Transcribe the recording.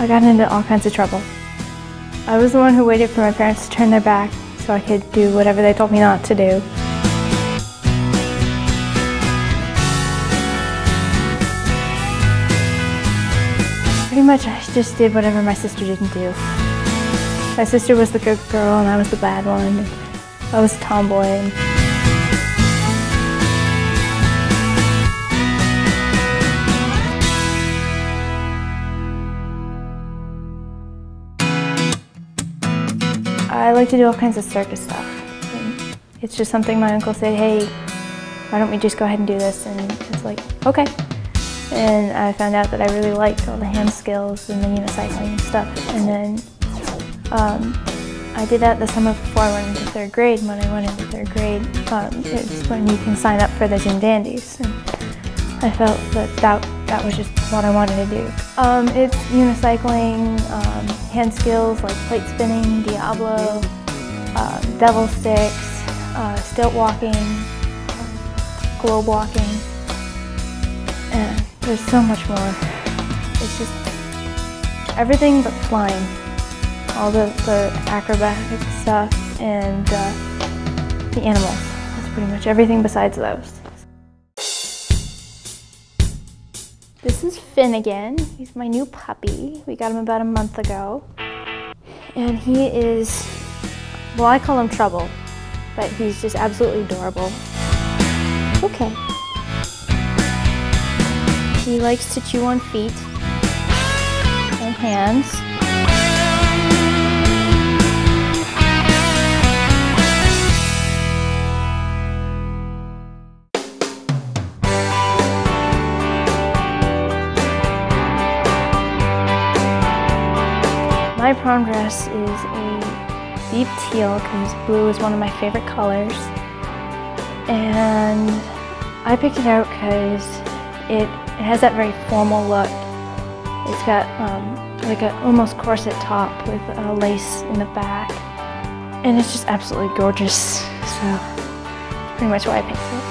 I got into all kinds of trouble. I was the one who waited for my parents to turn their back so I could do whatever they told me not to do. Pretty much I just did whatever my sister didn't do. My sister was the good girl and I was the bad one. I was a tomboy. I like to do all kinds of circus stuff. And it's just something my uncle said, hey, why don't we just go ahead and do this? And it's like, okay. And I found out that I really liked all the hand skills and the unicycling stuff. And then um, I did that the summer before I went into third grade. When I went into third grade, um, it's when you can sign up for the Zoom Dandies. And I felt that, that that was just what I wanted to do. Um, it's unicycling, um, hand skills like plate spinning, Diablo, uh, devil sticks, uh, stilt walking, globe walking, and there's so much more. It's just everything but flying. All the, the acrobatic stuff and uh, the animals. That's pretty much everything besides those. This is Finnegan. He's my new puppy. We got him about a month ago. And he is, well, I call him Trouble, but he's just absolutely adorable. Okay. He likes to chew on feet and hands. My prom dress is a deep teal because blue is one of my favorite colors. And I picked it out because it, it has that very formal look. It's got um, like an almost corset top with a lace in the back. And it's just absolutely gorgeous. So pretty much why I picked it.